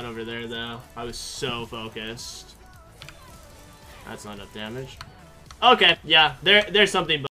over there, though. I was so focused. That's not enough damage. Okay, yeah, there, there's something